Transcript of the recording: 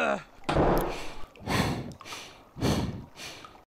Ugh.